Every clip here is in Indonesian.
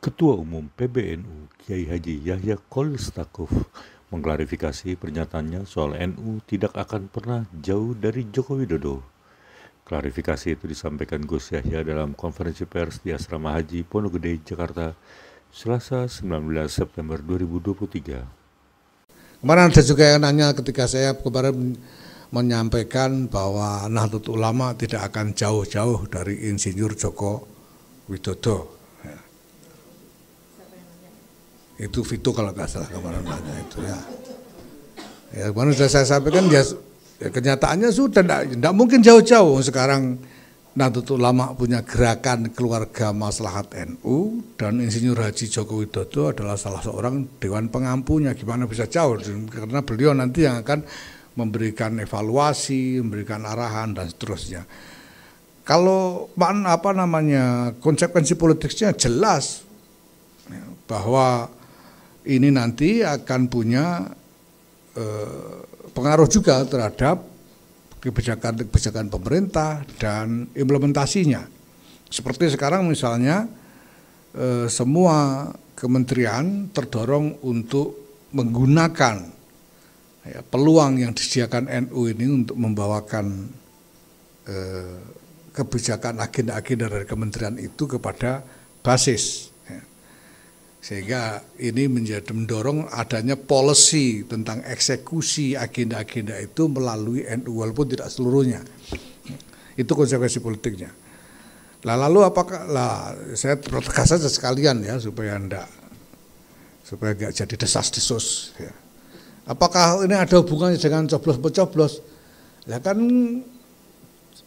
Ketua Umum PBNU Kiai Haji Yahya Kolil Stakuf mengklarifikasi pernyataannya soal NU tidak akan pernah jauh dari Joko Widodo. Klarifikasi itu disampaikan Gus Yahya dalam konferensi pers di Asrama Haji Pondok Jakarta, Selasa 19 September 2023. Kemarin ada juga yang nanya ketika saya kemarin menyampaikan bahwa Nahdlatul Ulama tidak akan jauh-jauh dari Insinyur Joko Widodo. Ya. Itu Vito kalau nggak salah kemarin nanya itu ya. Ya kemarin sudah saya sampaikan ya, ya kenyataannya sudah tidak mungkin jauh-jauh sekarang Nahdlatul Ulama punya gerakan keluarga maslahat NU dan Insinyur Haji Joko Widodo adalah salah seorang dewan pengampunya gimana bisa jauh karena beliau nanti yang akan memberikan evaluasi, memberikan arahan dan seterusnya. Kalau apa namanya konsekuensi politiknya jelas ya, bahwa ini nanti akan punya eh, pengaruh juga terhadap kebijakan-kebijakan pemerintah dan implementasinya. Seperti sekarang misalnya eh, semua kementerian terdorong untuk menggunakan ya, peluang yang disediakan NU ini untuk membawakan eh, kebijakan agenda-agenda dari kementerian itu kepada basis. Sehingga ini menjadi mendorong adanya policy tentang eksekusi agenda-agenda itu melalui NU walaupun tidak seluruhnya itu konsekuensi politiknya lah lalu apakah lah saya tegas saja sekalian ya supaya enggak supaya enggak jadi desas-desus ya Apakah ini ada hubungannya dengan coblos-coblos? Ya kan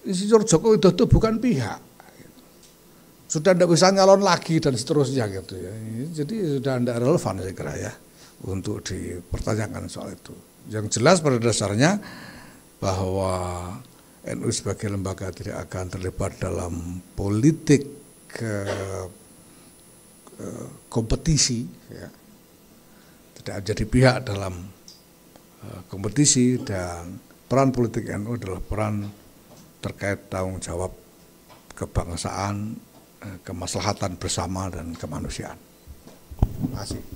Insinyur Joko Widodo bukan pihak. Sudah tidak bisa nyalon lagi dan seterusnya gitu ya. Jadi sudah tidak relevan saya kira ya untuk dipertanyakan soal itu. Yang jelas pada dasarnya bahwa NU sebagai lembaga tidak akan terlibat dalam politik ke, ke kompetisi ya. tidak jadi pihak dalam Eh, kompetisi dan peran politik NU adalah peran terkait tanggung jawab kebangsaan, eh, kemaslahatan bersama dan kemanusiaan. Terima kasih.